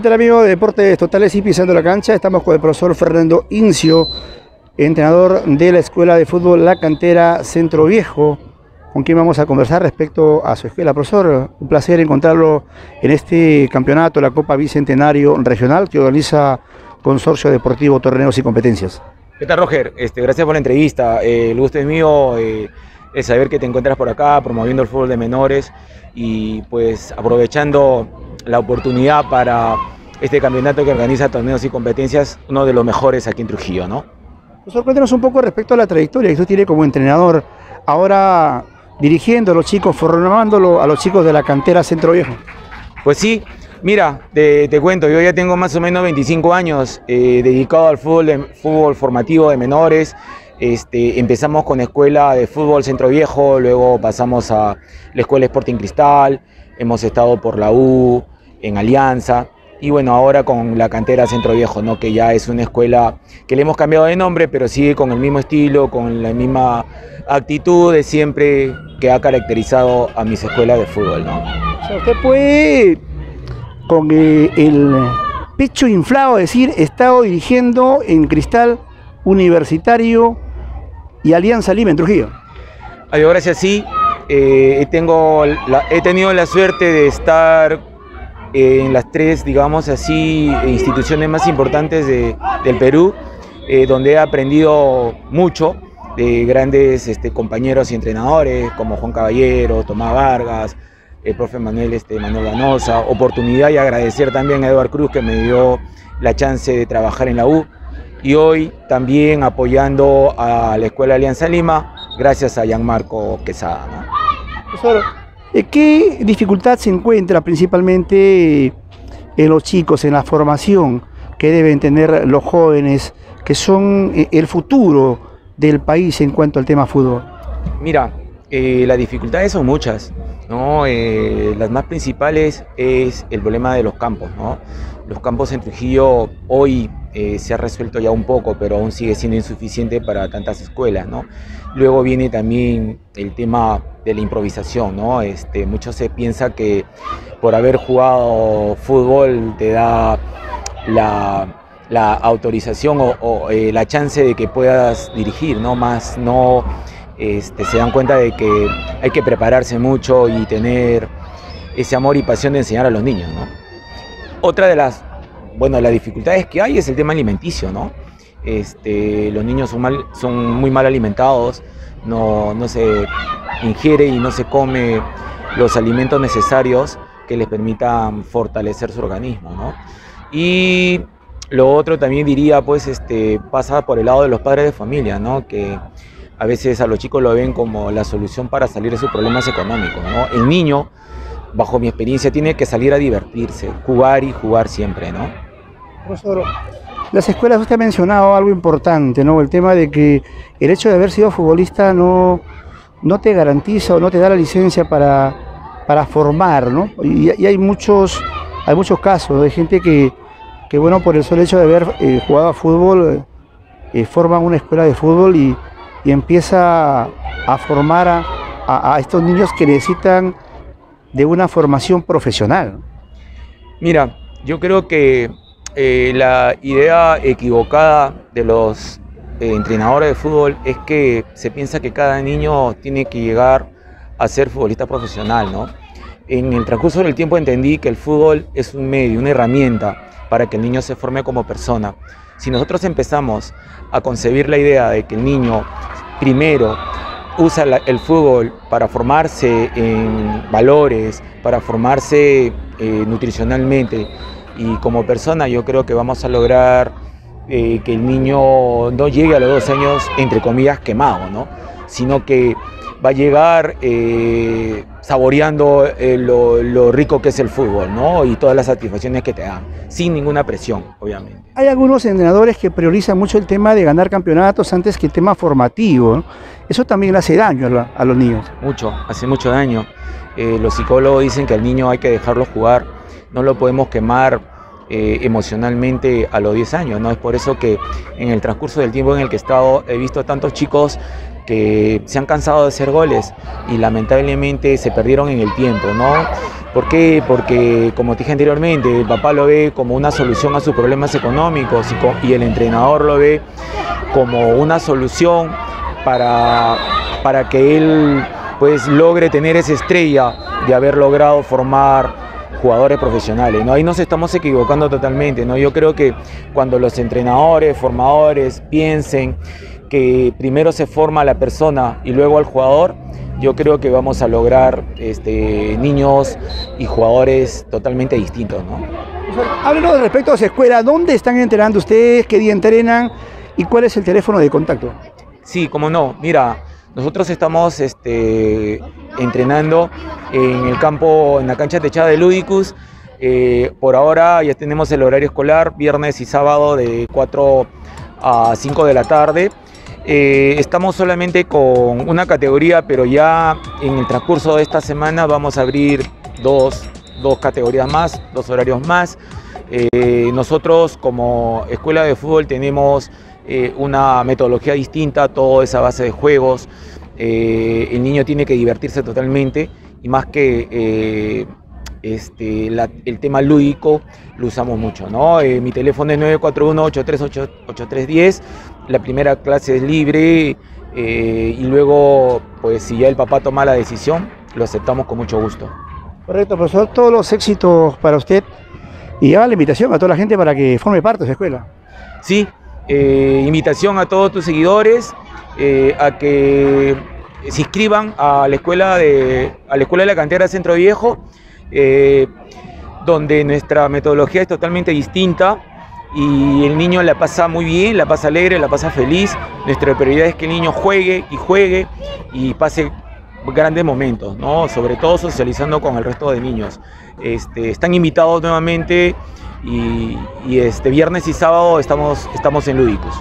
¿Qué tal amigo de Deportes Totales y Pisando la Cancha? Estamos con el profesor Fernando Incio, entrenador de la Escuela de Fútbol La Cantera Centro Viejo, con quien vamos a conversar respecto a su escuela. Profesor, un placer encontrarlo en este campeonato, la Copa Bicentenario Regional, que organiza Consorcio Deportivo Torneos y Competencias. ¿Qué tal, Roger? Este, gracias por la entrevista. Eh, el gusto es mío. Eh, es saber que te encuentras por acá promoviendo el fútbol de menores y pues aprovechando la oportunidad para este campeonato que organiza torneos y competencias, uno de los mejores aquí en Trujillo, ¿no? Pues cuéntanos un poco respecto a la trayectoria que tú tienes como entrenador, ahora dirigiendo a los chicos, formándolo a los chicos de la cantera Centro Viejo. Pues sí, mira, te, cuento, yo ya tengo más o menos 25 años eh, dedicado al fútbol, fútbol formativo de menores, este, empezamos con escuela de fútbol Centro Viejo, luego pasamos a la escuela Sporting Cristal, hemos estado por la U, en Alianza, y bueno, ahora con la cantera Centro Viejo, ¿no? que ya es una escuela que le hemos cambiado de nombre, pero sigue con el mismo estilo, con la misma actitud de siempre que ha caracterizado a mis escuelas de fútbol. ¿no? usted puede, con eh, el pecho inflado, decir, he estado dirigiendo en Cristal Universitario y Alianza Lima en Trujillo. Adiós, gracias, sí. Eh, he tenido la suerte de estar en las tres, digamos así, instituciones más importantes del Perú, eh, donde he aprendido mucho de grandes este, compañeros y entrenadores como Juan Caballero, Tomás Vargas, el profe Manuel, este, Manuel Ganosa, oportunidad y agradecer también a Eduard Cruz que me dio la chance de trabajar en la U y hoy también apoyando a la Escuela Alianza Lima, gracias a Gianmarco Quesada. Eh, ¿qué dificultad se encuentra principalmente en los chicos, en la formación que deben tener los jóvenes, que son eh, el futuro del país en cuanto al tema fútbol? Mira, eh, las dificultades son muchas, ¿no? las más principales es el problema de los campos, ¿no? Los campos en Trujillo hoy eh, se ha resuelto ya un poco, pero aún sigue siendo insuficiente para tantas escuelas, ¿no? Luego viene también el tema de la improvisación, ¿no? Este, mucho se piensa que por haber jugado fútbol te da la, autorización o, eh, la chance de que puedas dirigir, ¿no? Más no este, se dan cuenta de que hay que prepararse mucho y tener ese amor y pasión de enseñar a los niños, ¿no? Otra de las bueno, las dificultades que hay es el tema alimenticio, ¿no? Este, los niños son, mal, son muy mal alimentados, no, se ingiere y no se come los alimentos necesarios que les permitan fortalecer su organismo, ¿no? Y lo otro también diría, pues, este, pasa por el lado de los padres de familia, ¿no? Que a veces a los chicos lo ven como la solución para salir de sus problemas económicos, ¿no? El niño, bajo mi experiencia, tiene que salir a divertirse, jugar y jugar siempre, ¿no? Profesor, las escuelas, usted ha mencionado algo importante, ¿no? El tema de que el hecho de haber sido futbolista no, no te garantiza o no te da la licencia para, para formar, ¿no? Y, hay muchos, hay muchos casos de gente que, que bueno, por el solo hecho de haber eh, jugado a fútbol, eh, forman una escuela de fútbol y, empieza a formar a, a estos niños que necesitan de una formación profesional. Mira, yo creo que eh, la idea equivocada de los eh, entrenadores de fútbol es que se piensa que cada niño tiene que llegar a ser futbolista profesional, ¿no? En el transcurso del tiempo entendí que el fútbol es un medio, una herramienta para que el niño se forme como persona. Si nosotros empezamos a concebir la idea de que el niño primero usa el fútbol para formarse en valores, para formarse eh, nutricionalmente, y como persona yo creo que vamos a lograr eh, que el niño no llegue a los dos años, entre comillas, quemado, ¿no? sino que va a llegar eh, saboreando eh, lo, rico que es el fútbol ¿no? y todas las satisfacciones que te dan, sin ninguna presión, obviamente. Hay algunos entrenadores que priorizan mucho el tema de ganar campeonatos antes que el tema formativo. Eso también le hace daño a, los niños. Mucho, hace mucho daño. los psicólogos dicen que al niño hay que dejarlo jugar, no lo podemos quemar eh, emocionalmente a los 10 años. ¿no? Es por eso que en el transcurso del tiempo en el que he estado he visto tantos chicos que se han cansado de hacer goles y lamentablemente se perdieron en el tiempo, ¿no? ¿Por qué? Porque, como dije anteriormente, el papá lo ve como una solución a sus problemas económicos y, el entrenador lo ve como una solución para, para que él pues, logre tener esa estrella de haber logrado formar jugadores profesionales. ¿no? Ahí nos estamos equivocando totalmente. ¿no? Yo creo que cuando los entrenadores, formadores piensen que primero se forma la persona y luego al jugador, yo creo que vamos a lograr este, niños y jugadores totalmente distintos. ¿no? Háblenos respecto a su escuela, ¿dónde están entrenando ustedes? ¿Qué día entrenan? ¿Y cuál es el teléfono de contacto? Sí, como no, mira, nosotros estamos este, entrenando en el campo, en la cancha techada de Ludicus. Eh, por ahora ya tenemos el horario escolar, viernes y sábado de 4 a 5 de la tarde. Eh, estamos solamente con una categoría, pero ya en el transcurso de esta semana vamos a abrir dos, categorías más, dos horarios más. Eh, nosotros como escuela de fútbol tenemos una metodología distinta, toda esa base de juegos. El niño tiene que divertirse totalmente y más que este, el tema lúdico lo usamos mucho. ¿no? Eh, mi teléfono es 941-838310, la primera clase es libre eh, y luego, pues si ya el papá toma la decisión, lo aceptamos con mucho gusto. Correcto, profesor, todos los éxitos para usted y haga la invitación a toda la gente para que forme parte de esa escuela. Sí, eh, invitación a todos tus seguidores a que se inscriban a la escuela de, a la escuela de la cantera Centro Viejo eh, donde nuestra metodología es totalmente distinta y el niño la pasa muy bien, la pasa alegre, la pasa feliz. Nuestra prioridad es que el niño juegue y juegue y pase grandes momentos, ¿no? sobre todo socializando con el resto de niños. Este, están invitados nuevamente y, este viernes y sábado estamos, estamos en Lúdicos.